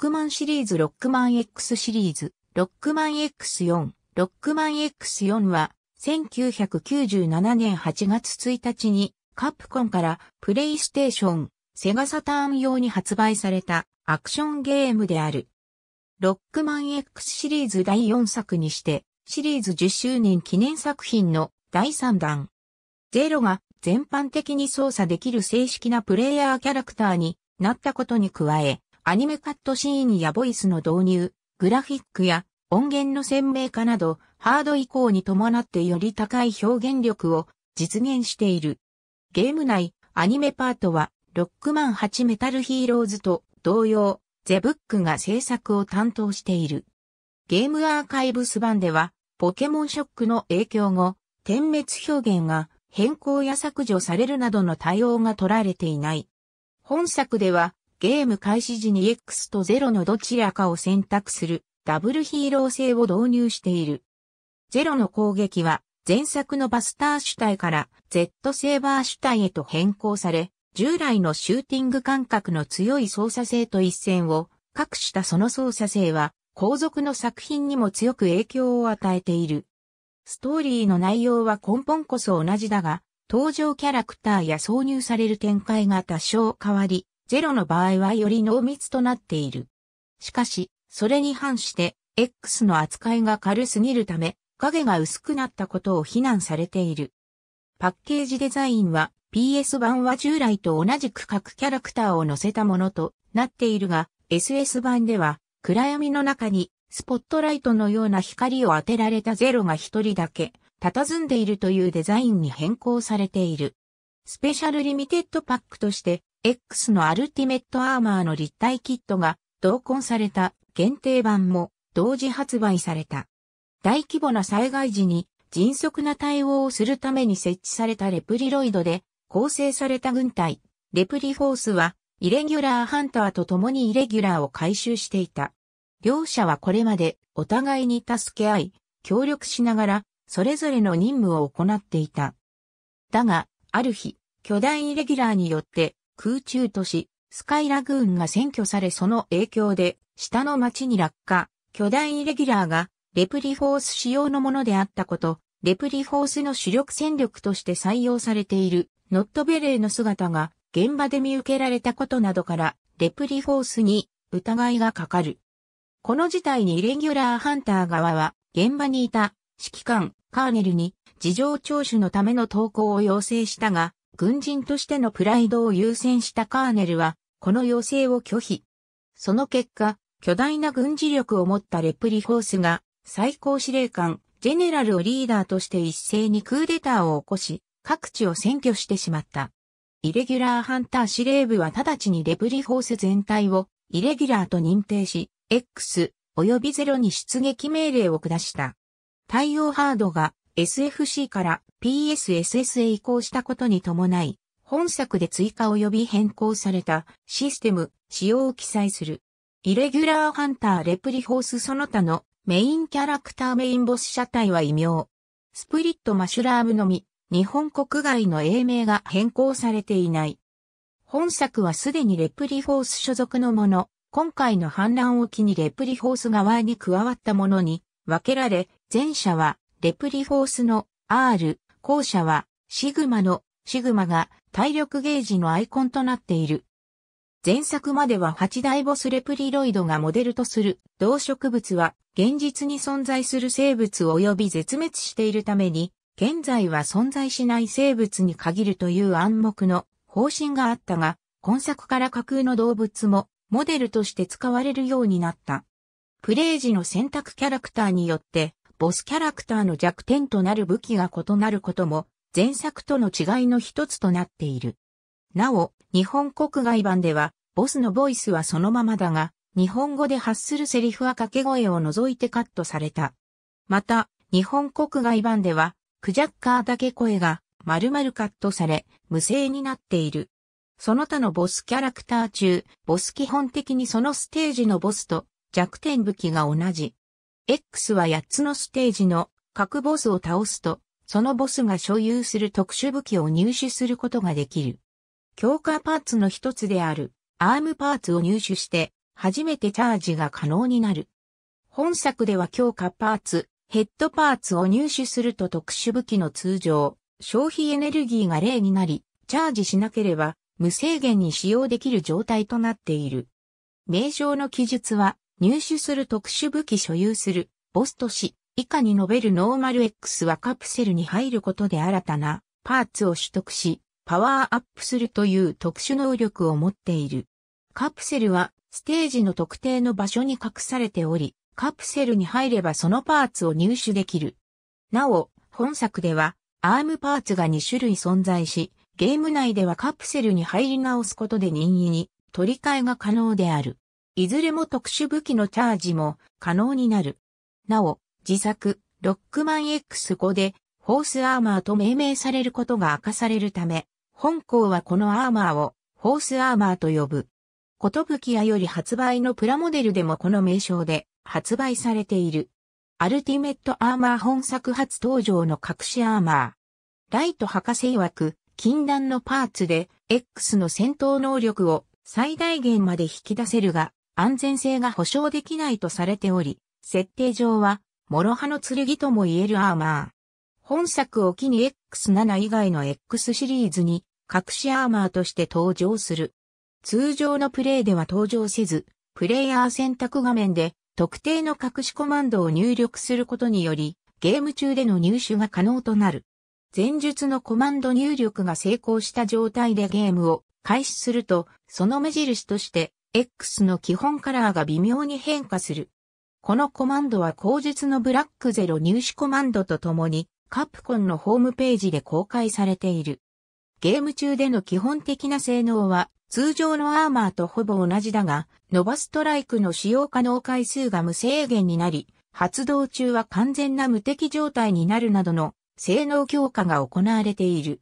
ックマンシリーズロックマン X シリーズ、ロックマン X4、ロックマン X4 は、1997年8月1日に、カプコンからプレイステーション、セガサターン用に発売されたアクションゲームである。ロックマン X シリーズ第4作にして、シリーズ10周年記念作品の第3弾。ゼロが全般的に操作できる正式なプレイヤーキャラクターになったことに加え、アニメカットシーンやボイスの導入、グラフィックや音源の鮮明化など、ハード移行に伴ってより高い表現力を実現している。ゲーム内、アニメパートは、ロックマン8メタルヒーローズと同様、ゼブックが制作を担当している。ゲームアーカイブス版では、ポケモンショックの影響後、点滅表現が変更や削除されるなどの対応が取られていない。本作では、ゲーム開始時に X と0のどちらかを選択するダブルヒーロー性を導入している。0の攻撃は前作のバスター主体から Z セーバー主体へと変更され、従来のシューティング感覚の強い操作性と一線を隠したその操作性は後続の作品にも強く影響を与えている。ストーリーの内容は根本こそ同じだが、登場キャラクターや挿入される展開が多少変わり、ゼロの場合はより濃密となっている。しかし、それに反して、X の扱いが軽すぎるため、影が薄くなったことを非難されている。パッケージデザインは PS 版は従来と同じく各キャラクターを載せたものとなっているが、SS 版では暗闇の中にスポットライトのような光を当てられたゼロが一人だけ佇んでいるというデザインに変更されている。スペシャルリミテッドパックとして X のアルティメットアーマーの立体キットが同梱された限定版も同時発売された。大規模な災害時に迅速な対応をするために設置されたレプリロイドで構成された軍隊、レプリフォースはイレギュラーハンターと共にイレギュラーを回収していた。両者はこれまでお互いに助け合い、協力しながら、それぞれの任務を行っていた。だが、ある日、巨大イレギュラーによって空中都市、スカイラグーンが占拠されその影響で、下の町に落下、巨大イレギュラーがレプリフォース仕様のものであったこと、レプリフォースの主力戦力として採用されているノットベレーの姿が現場で見受けられたことなどから、レプリフォースに疑いがかかる。この事態にイレギュラーハンター側は、現場にいた指揮官、カーネルに事情聴取のための投稿を要請したが、軍人としてのプライドを優先したカーネルは、この要請を拒否。その結果、巨大な軍事力を持ったレプリフォースが、最高司令官、ジェネラルをリーダーとして一斉にクーデターを起こし、各地を占拠してしまった。イレギュラーハンター司令部は直ちにレプリフォース全体をイレギュラーと認定し、X 及び0に出撃命令を下した。対応ハードが SFC から PS、SS へ移行したことに伴い、本作で追加及び変更されたシステム、仕様を記載する。イレギュラーハンターレプリフォースその他のメインキャラクターメインボス斜体は異名。スプリットマシュラームのみ、日本国外の英名が変更されていない。本作はすでにレプリフォース所属のもの、今回の反乱を機にレプリフォース側に加わったものに分けられ、前者はレプリフォースの R、後者はシグマのシグマが体力ゲージのアイコンとなっている。前作までは8大ボスレプリロイドがモデルとする動植物は現実に存在する生物及び絶滅しているために現在は存在しない生物に限るという暗黙の方針があったが今作から架空の動物もモデルとして使われるようになった。プレイ時の選択キャラクターによって、ボスキャラクターの弱点となる武器が異なることも、前作との違いの一つとなっている。なお、日本国外版では、ボスのボイスはそのままだが、日本語で発するセリフは掛け声を除いてカットされた。また、日本国外版では、クジャッカーだけ声が丸々カットされ、無声になっている。その他のボスキャラクター中、ボス基本的にそのステージのボスと弱点武器が同じ。X は8つのステージの各ボスを倒すと、そのボスが所有する特殊武器を入手することができる。強化パーツの一つであるアームパーツを入手して、初めてチャージが可能になる。本作では強化パーツ、ヘッドパーツを入手すると特殊武器の通常、消費エネルギーが0になり、チャージしなければ無制限に使用できる状態となっている。名称の記述は、入手する特殊武器所有する、ボスとし、以下に述べるノーマル X はカプセルに入ることで新たなパーツを取得し、パワーアップするという特殊能力を持っている。カプセルはステージの特定の場所に隠されており、カプセルに入ればそのパーツを入手できる。なお、本作ではアームパーツが2種類存在し、ゲーム内ではカプセルに入り直すことで任意に取り替えが可能である。いずれも特殊武器のチャージも可能になる。なお、次作、ロックマン X5 で、フォースアーマーと命名されることが明かされるため、本項はこのアーマーを、フォースアーマーと呼ぶ。ことぶき屋より発売のプラモデルでもこの名称で発売されている。アルティメットアーマー本作初登場の隠しアーマー。ライト博士曰く、禁断のパーツで X の戦闘能力を最大限まで引き出せるが、安全性が保証できないとされており、設定上は、諸刃の剣とも言えるアーマー。本作を機に X7 以外の X シリーズに隠しアーマーとして登場する。通常のプレイでは登場せず、プレイヤー選択画面で特定の隠しコマンドを入力することにより、ゲーム中での入手が可能となる。前述のコマンド入力が成功した状態でゲームを開始すると、その目印として X の基本カラーが微妙に変化する。このコマンドは口述のブラックゼロ入手コマンドとともにカプコンのホームページで公開されている。ゲーム中での基本的な性能は通常のアーマーとほぼ同じだが、ノバストライクの使用可能回数が無制限になり、発動中は完全な無敵状態になるなどの性能強化が行われている。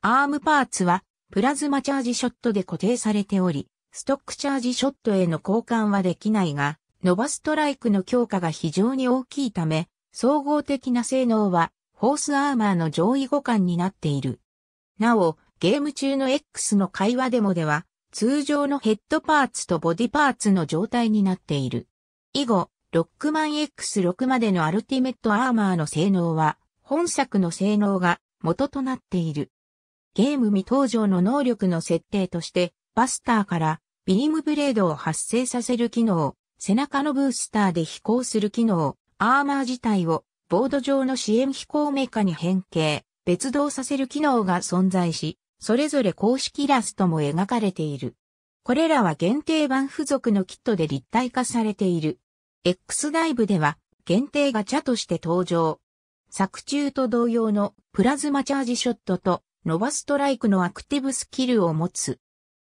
アームパーツはプラズマチャージショットで固定されており、ストックチャージショットへの交換はできないが、ノバストライクの強化が非常に大きいため、総合的な性能はフォースアーマーの上位互換になっている。なお、ゲーム中の X の会話デモでは、通常のヘッドパーツとボディパーツの状態になっている。以後、ロックマン X6 までのアルティメットアーマーの性能は、本作の性能が元となっている。ゲーム未登場の能力の設定として、バスターからビームブレードを発生させる機能、背中のブースターで飛行する機能、アーマー自体をボード状の支援飛行メカに変形、別動させる機能が存在し、それぞれ公式イラストも描かれている。これらは限定版付属のキットで立体化されている。X ダイブでは限定ガチャとして登場。作中と同様のプラズマチャージショットとノバストライクのアクティブスキルを持つ。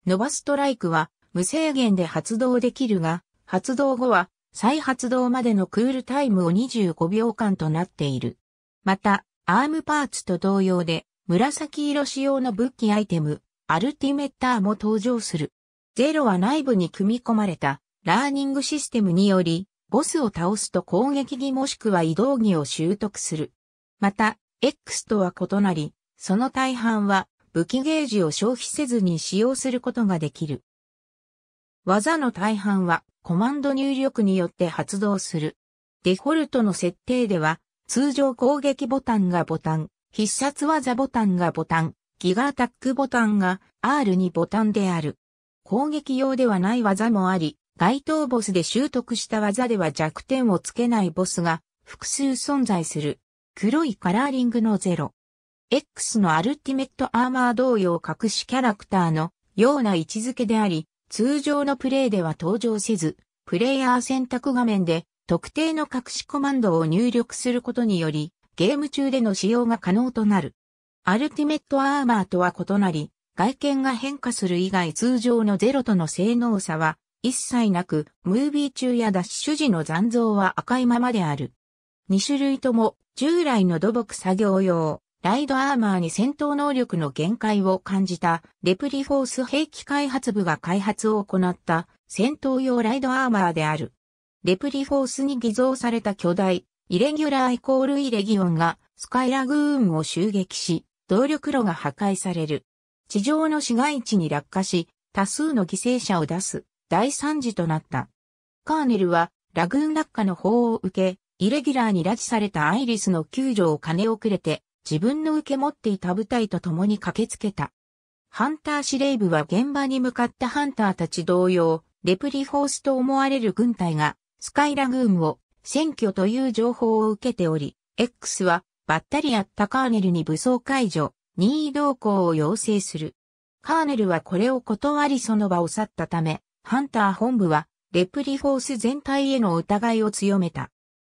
ノバストライクは無制限で発動できるが、発動後は再発動までのクールタイムを25秒間となっている。また、アームパーツと同様で、紫色仕様の武器アイテム、アルティメッターも登場する。ゼロは内部に組み込まれたラーニングシステムにより、ボスを倒すと攻撃技もしくは移動技を習得する。また、X とは異なり、その大半は武器ゲージを消費せずに使用することができる。技の大半はコマンド入力によって発動する。デフォルトの設定では通常攻撃ボタンがボタン、必殺技ボタンがボタン、ギガアタックボタンが R にボタンである。攻撃用ではない技もあり、該当ボスで習得した技では弱点をつけないボスが複数存在する。黒いカラーリングのゼロ。X のアルティメットアーマー同様隠しキャラクターのような位置づけであり、通常のプレイでは登場せず、プレイヤー選択画面で特定の隠しコマンドを入力することにより、ゲーム中での使用が可能となる。アルティメットアーマーとは異なり、外見が変化する以外通常のゼロとの性能差は一切なく、ムービー中やダッシュ時の残像は赤いままである。2種類とも従来の土木作業用、ライドアーマーに戦闘能力の限界を感じたレプリフォース兵器開発部が開発を行った戦闘用ライドアーマーである。レプリフォースに偽造された巨大、イレギュラーイコールイレギオンがスカイラグーンを襲撃し、動力炉が破壊される。地上の市街地に落下し、多数の犠牲者を出す。大惨事となった。カーネルはラグーン落下の法を受け、イレギュラーに拉致されたアイリスの救助を金をくれて、自分の受け持っていた部隊と共に駆けつけた。ハンター司令部は現場に向かったハンターたち同様、レプリフォースと思われる軍隊がスカイラグーンを選挙という情報を受けており、X はばったり会ったカーネルに武装解除、任意同行を要請する。カーネルはこれを断りその場を去ったため、ハンター本部はレプリフォース全体への疑いを強めた。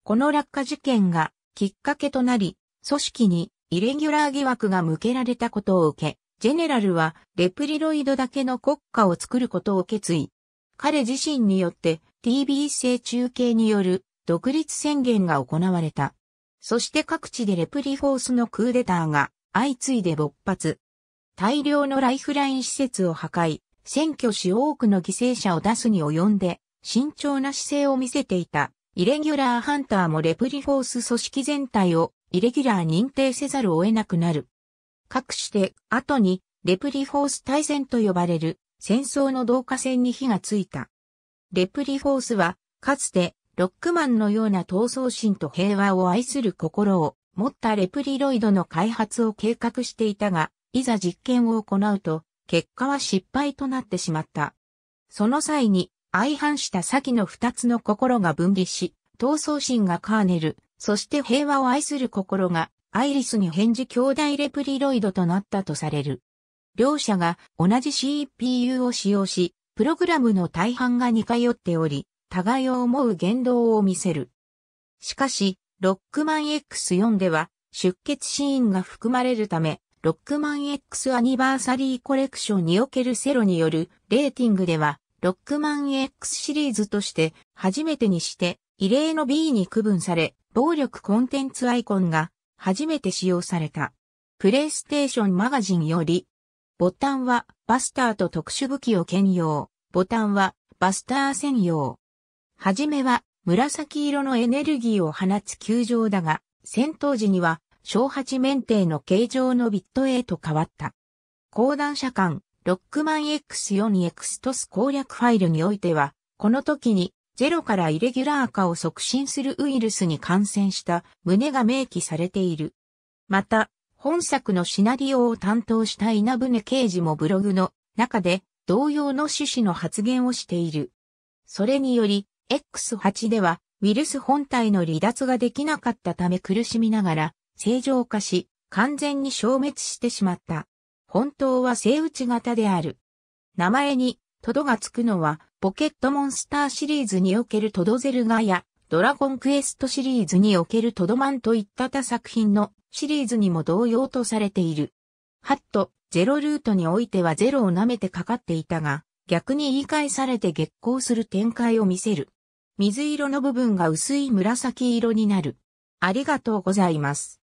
この落下事件がきっかけとなり、組織にイレギュラー疑惑が向けられたことを受け、ジェネラルはレプリロイドだけの国家を作ることを決意。彼自身によって TB 製中継による独立宣言が行われた。そして各地でレプリフォースのクーデターが相次いで勃発。大量のライフライン施設を破壊、選挙し多くの犠牲者を出すに及んで、慎重な姿勢を見せていた、イレギュラーハンターもレプリフォース組織全体をイレギュラー認定せざるを得なくなる。かくして後にレプリフォース大戦と呼ばれる戦争の同化戦に火がついた。レプリフォースはかつてロックマンのような闘争心と平和を愛する心を持ったレプリロイドの開発を計画していたが、いざ実験を行うと結果は失敗となってしまった。その際に相反した先の二つの心が分離し、闘争心がカーネル、そして平和を愛する心がアイリスに返事兄弟レプリロイドとなったとされる。両者が同じ CPU を使用し、プログラムの大半が似通っており、互いを思う言動を見せる。しかし、ロックマン X4 では出血シーンが含まれるため、ロックマン X アニバーサリーコレクションにおけるセロによるレーティングでは、ロックマン X シリーズとして初めてにして異例の B に区分され、暴力コンテンツアイコンが初めて使用された。プレイステーションマガジンより、ボタンはバスターと特殊武器を兼用、ボタンはバスター専用。はじめは紫色のエネルギーを放つ球状だが、戦闘時には小八面体の形状のビット A と変わった。講談社間、ロックマン X4X トス攻略ファイルにおいては、この時にゼロからイレギュラー化を促進するウイルスに感染した旨が明記されている。また、本作のシナリオを担当した稲船刑事もブログの中で同様の趣旨の発言をしている。それにより、X8 ではウイルス本体の離脱ができなかったため苦しみながら正常化し、完全に消滅してしまった。本当は生打ち型である。名前にトドがつくのはポケットモンスターシリーズにおけるトドゼルガや、ドラゴンクエストシリーズにおけるトドマンといった他作品のシリーズにも同様とされている。ハット、ゼロルートにおいてはゼロを舐めてかかっていたが、逆に言い返されて激光する展開を見せる。水色の部分が薄い紫色になる。ありがとうございます。